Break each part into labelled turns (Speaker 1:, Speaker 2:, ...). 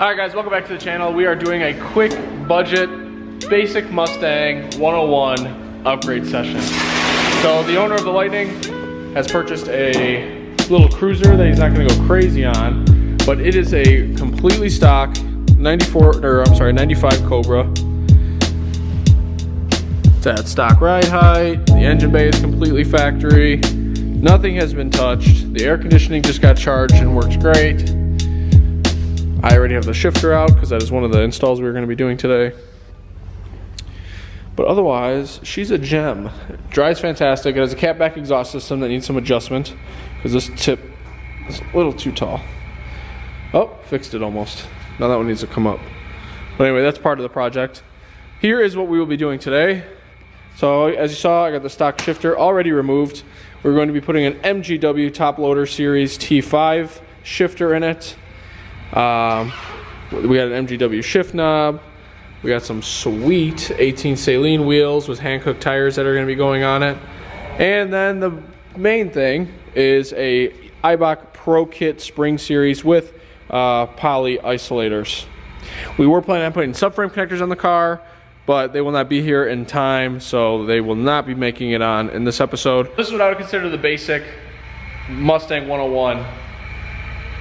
Speaker 1: Alright guys, welcome back to the channel. We are doing a quick budget basic Mustang 101 upgrade session. So the owner of the Lightning has purchased a little cruiser that he's not gonna go crazy on, but it is a completely stock 94, or I'm sorry, 95 Cobra. It's at stock ride height, the engine bay is completely factory, nothing has been touched, the air conditioning just got charged and works great. I already have the shifter out because that is one of the installs we are going to be doing today. But otherwise, she's a gem. It drives fantastic. It has a catback exhaust system that needs some adjustment because this tip is a little too tall. Oh, fixed it almost. Now that one needs to come up. But anyway, that's part of the project. Here is what we will be doing today. So as you saw, I got the stock shifter already removed. We're going to be putting an MGW top loader series T5 shifter in it. Um, we got an MGW shift knob. We got some sweet 18 Saleen wheels with Hankook tires that are going to be going on it. And then the main thing is a Eibach Pro Kit Spring Series with uh, poly isolators. We were planning on putting subframe connectors on the car, but they will not be here in time, so they will not be making it on in this episode. This is what I would consider the basic Mustang 101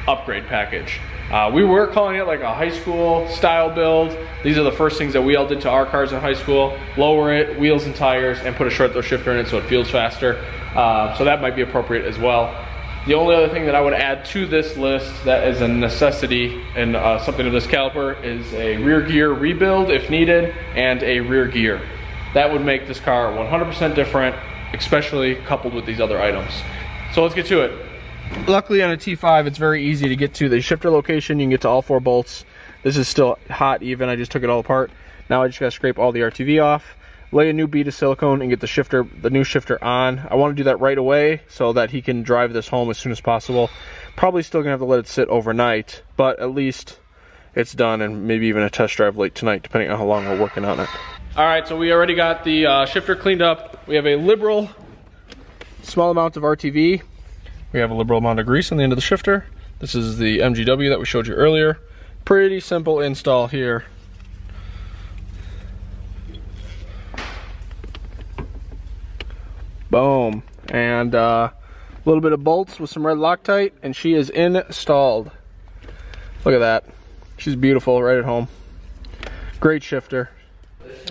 Speaker 1: upgrade package. Uh, we were calling it like a high school style build. These are the first things that we all did to our cars in high school. Lower it, wheels and tires, and put a short throw shifter in it so it feels faster. Uh, so that might be appropriate as well. The only other thing that I would add to this list that is a necessity and uh, something of this caliper is a rear gear rebuild if needed and a rear gear. That would make this car 100% different, especially coupled with these other items. So let's get to it. Luckily on a T5, it's very easy to get to the shifter location. You can get to all four bolts. This is still hot even. I just took it all apart. Now I just gotta scrape all the RTV off, lay a new bead of silicone and get the shifter, the new shifter on. I wanna do that right away so that he can drive this home as soon as possible. Probably still gonna have to let it sit overnight, but at least it's done and maybe even a test drive late tonight, depending on how long we're working on it. All right, so we already got the uh, shifter cleaned up. We have a liberal small amount of RTV we have a liberal amount of grease on the end of the shifter. This is the MGW that we showed you earlier. Pretty simple install here. Boom. And uh, a little bit of bolts with some red Loctite, and she is installed. Look at that. She's beautiful right at home. Great shifter.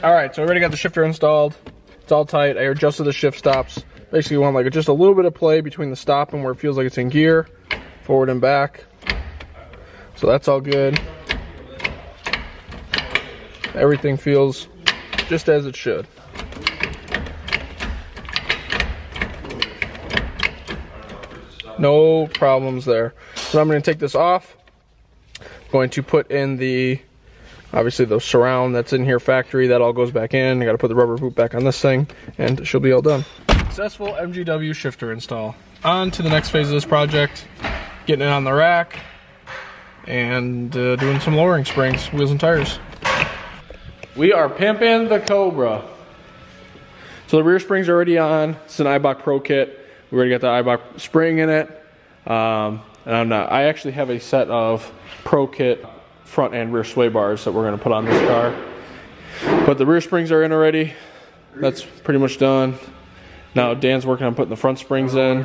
Speaker 1: All right, so we already got the shifter installed. It's all tight. I adjusted the shift stops basically want like just a little bit of play between the stop and where it feels like it's in gear, forward and back. So that's all good. Everything feels just as it should. No problems there. So I'm going to take this off. I'm going to put in the obviously the surround that's in here factory that all goes back in. I got to put the rubber boot back on this thing and she'll be all done successful MGW shifter install. On to the next phase of this project, getting it on the rack and uh, doing some lowering springs, wheels and tires. We are pimping the Cobra. So the rear spring's already on. It's an Eibach Pro kit. We already got the Eibach spring in it. Um, and I'm not, I actually have a set of Pro kit front and rear sway bars that we're gonna put on this car. But the rear springs are in already. That's pretty much done. Now Dan's working on putting the front springs in.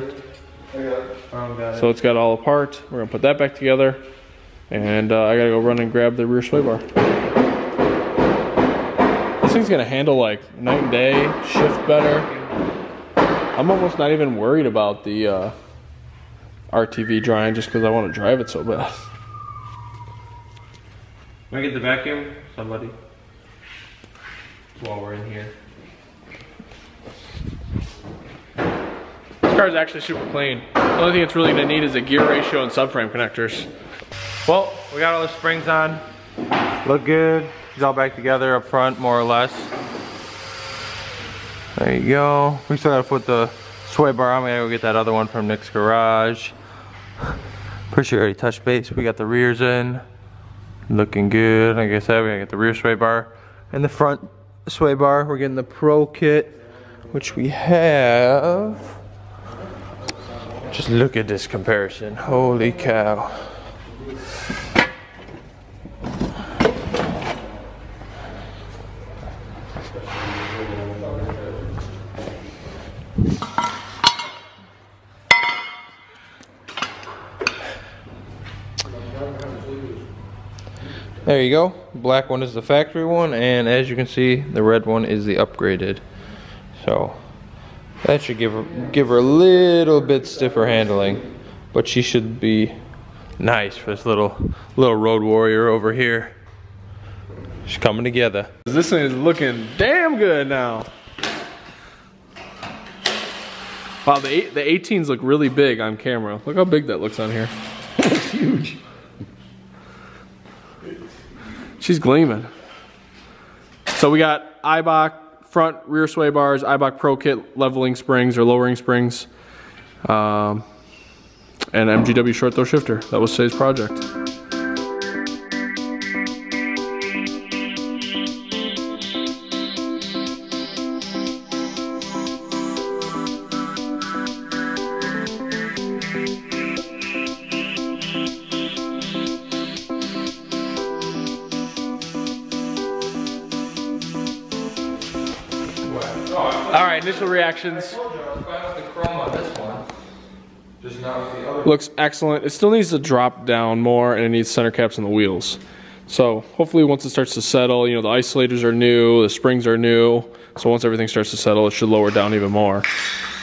Speaker 1: So it's got all apart. We're gonna put that back together. And uh, I gotta go run and grab the rear sway bar. This thing's gonna handle like night and day, shift better. I'm almost not even worried about the uh, RTV drying just because I want to drive it so bad.
Speaker 2: Can I get the vacuum? Somebody. While we're in here.
Speaker 1: Car is actually super clean. The only thing it's really gonna need is a gear ratio and subframe connectors.
Speaker 2: Well, we got all the springs on. Look good. He's all back together up front, more or less. There you go. We still gotta put the sway bar on. We gotta go get that other one from Nick's garage. Pretty sure already touched base. We got the rears in. Looking good. Like I said, we gotta get the rear sway bar and the front sway bar. We're getting the Pro Kit, which we have. Just look at this comparison. Holy cow. There you go. Black one is the factory one, and as you can see, the red one is the upgraded. So that should give her give her a little bit stiffer handling, but she should be nice for this little little road warrior over here. She's coming together.
Speaker 1: This thing is looking damn good now. Wow, the eight, the 18s look really big on camera. Look how big that looks on here. it's huge. She's gleaming. So we got Eibach front rear sway bars, Eibach Pro Kit leveling springs or lowering springs, um, and MGW short throw shifter. That was today's project. Initial reactions. Looks excellent. It still needs to drop down more and it needs center caps on the wheels. So hopefully once it starts to settle, you know, the isolators are new, the springs are new. So once everything starts to settle, it should lower down even more.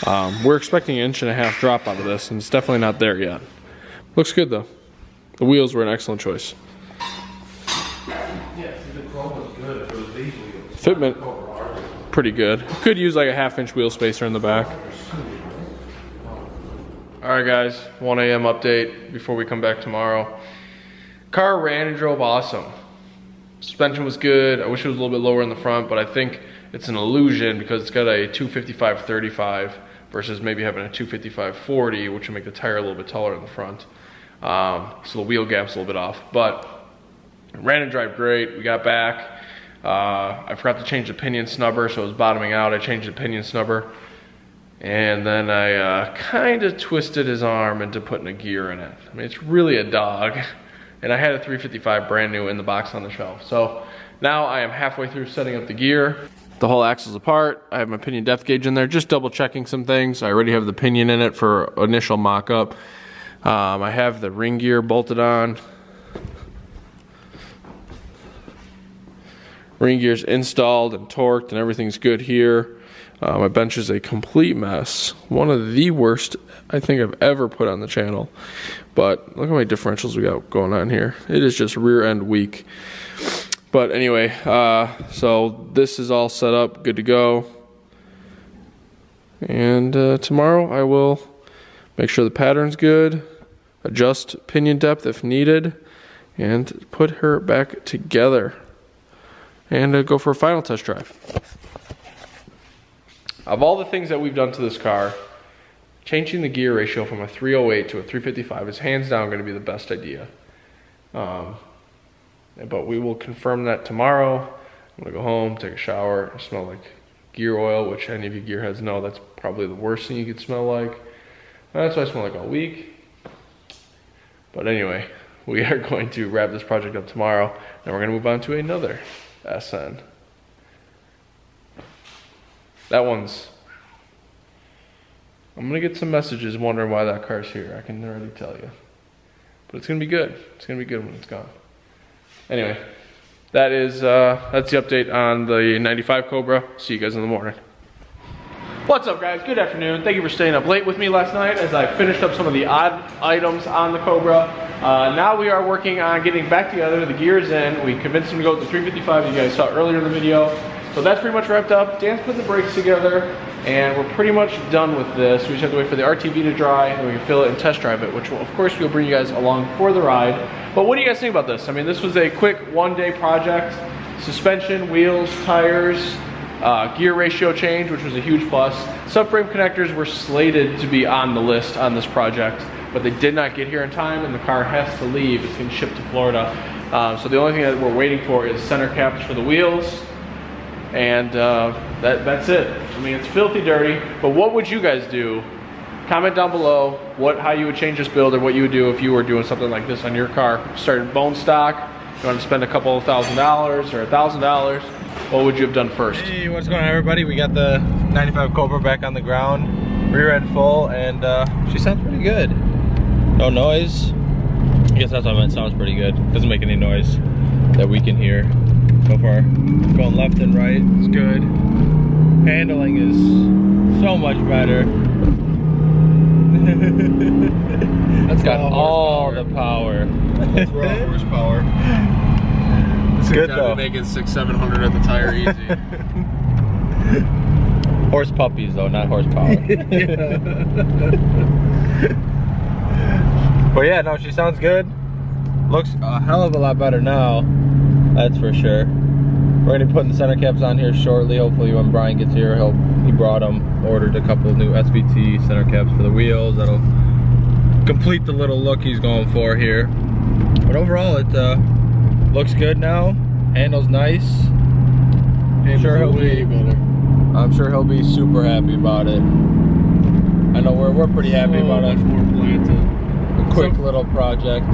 Speaker 1: Um, we're expecting an inch and a half drop out of this and it's definitely not there yet. Looks good though. The wheels were an excellent choice. Fitment, pretty good. Could use like a half inch wheel spacer in the back. All right guys, 1 a.m. update before we come back tomorrow. Car ran and drove awesome. Suspension was good. I wish it was a little bit lower in the front, but I think it's an illusion because it's got a 255-35 versus maybe having a 255-40, which would make the tire a little bit taller in the front. Um, so the wheel gap's a little bit off, but ran and drive great. We got back. Uh, I forgot to change the pinion snubber, so it was bottoming out. I changed the pinion snubber. And then I uh, kind of twisted his arm into putting a gear in it. I mean, it's really a dog. And I had a 355 brand new in the box on the shelf. So now I am halfway through setting up the gear. The whole axle's apart. I have my pinion depth gauge in there, just double checking some things. I already have the pinion in it for initial mock-up. Um, I have the ring gear bolted on. Ring gear's installed and torqued and everything's good here. Uh, my bench is a complete mess. One of the worst I think I've ever put on the channel. But look at my differentials we got going on here. It is just rear end weak. But anyway, uh, so this is all set up, good to go. And uh, tomorrow I will make sure the pattern's good, adjust pinion depth if needed, and put her back together and uh, go for a final test drive. Of all the things that we've done to this car, changing the gear ratio from a 308 to a 355 is hands down going to be the best idea. Um, but we will confirm that tomorrow. I'm going to go home, take a shower, smell like gear oil, which any of you gearheads know that's probably the worst thing you could smell like. That's what I smell like all week. But anyway, we are going to wrap this project up tomorrow, and we're going to move on to another SN. That one's. I'm gonna get some messages wondering why that car's here. I can already tell you. But it's gonna be good. It's gonna be good when it's gone. Anyway, that is uh, that's the update on the 95 Cobra. See you guys in the morning. What's up guys, good afternoon. Thank you for staying up late with me last night as I finished up some of the odd items on the Cobra. Uh, now we are working on getting back together, the gears in. We convinced him to go with the 355 you guys saw earlier in the video. So that's pretty much wrapped up. Dan's put the brakes together and we're pretty much done with this. We just have to wait for the RTV to dry and we can fill it and test drive it, which will, of course we'll bring you guys along for the ride. But what do you guys think about this? I mean, this was a quick one day project. Suspension, wheels, tires, uh, gear ratio change, which was a huge plus. Subframe connectors were slated to be on the list on this project, but they did not get here in time and the car has to leave. It's getting shipped to Florida. Uh, so the only thing that we're waiting for is center caps for the wheels. And uh, that, that's it. I mean, it's filthy dirty, but what would you guys do? Comment down below what how you would change this build or what you would do if you were doing something like this on your car. Started bone stock, you want to spend a couple of thousand dollars or a thousand dollars, what would you have done first?
Speaker 2: Hey, what's going on everybody? We got the 95 Cobra back on the ground, rear end full, and uh, she sounds pretty good. No noise. I guess that's what I meant, sounds pretty good. Doesn't make any noise. that we can hear so far. Going left and right is good. Handling is so much better.
Speaker 1: That's
Speaker 2: Got
Speaker 1: raw
Speaker 2: all the power.
Speaker 1: That's raw horsepower.
Speaker 2: It's good though.
Speaker 1: making six, seven hundred at the tire easy.
Speaker 2: Horse puppies though, not horsepower. but yeah, no, she sounds good. Looks a hell of a lot better now. That's for sure. We're gonna be putting the center caps on here shortly. Hopefully when Brian gets here, he'll he brought them, ordered a couple new SVT center caps for the wheels. That'll complete the little look he's going for here. But overall, it uh, looks good now. Handles nice. Sure he'll be-
Speaker 1: better.
Speaker 2: I'm sure he'll be super happy about it. I know we're we're pretty happy
Speaker 1: So
Speaker 2: about
Speaker 1: much
Speaker 2: it.
Speaker 1: more planted.
Speaker 2: A quick
Speaker 1: So-
Speaker 2: little project.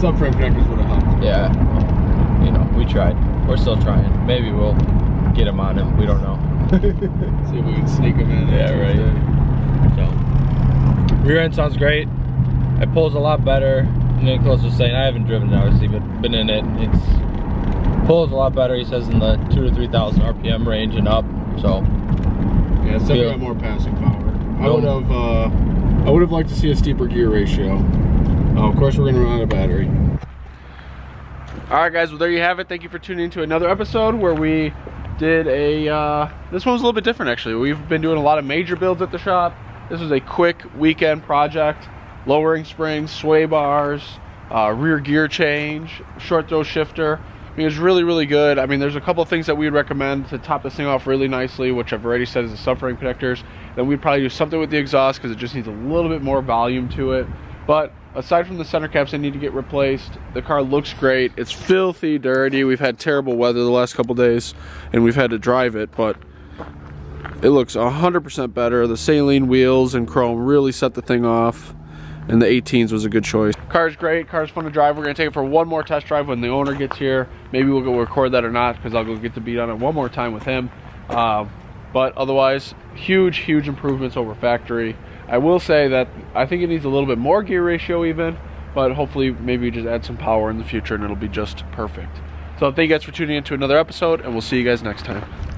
Speaker 1: Subframe connectors would have helped.
Speaker 2: Yeah. You know, we tried. We're still trying. Maybe we'll get him on him. We don't know.
Speaker 1: See if we can sneak them in.
Speaker 2: Yeah, right. So rear end sounds great. It pulls a lot better. And then Close was saying I haven't driven it obviously, but been in it. It's pulls a lot better. He says in the two to three thousand RPM range and up. So
Speaker 1: Yeah, it's definitely got more passing power. I would have, uh, I would have liked to see a steeper gear ratio. Uh, of course, we're gonna run out of battery. All right, guys. Well, there you have it. Thank you for tuning into another episode where we did a. Uh, this one was a little bit different, actually. We've been doing a lot of major builds at the shop. This was a quick weekend project: lowering springs, sway bars, uh, rear gear change, short throw shifter. I mean, it's really, really good. I mean, there's a couple things that we'd recommend to top this thing off really nicely, which I've already said is the subframe connectors. Then we'd probably do something with the exhaust because it just needs a little bit more volume to it. But aside from the center caps that need to get replaced, the car looks great. It's filthy dirty. We've had terrible weather the last couple days, and we've had to drive it, but it looks 100% better. The Saleen wheels and chrome really set the thing off, and the 18s was a good choice. Car's great. Car's fun to drive. We're gonna take it for one more test drive when the owner gets here. Maybe we'll go record that or not because I'll go get the beat on it one more time with him. Um, but otherwise, huge, huge improvements over factory. I will say that I think it needs a little bit more gear ratio even, but hopefully maybe just add some power in the future and it'll be just perfect. So thank you guys for tuning in to another episode, and we'll see you guys next time.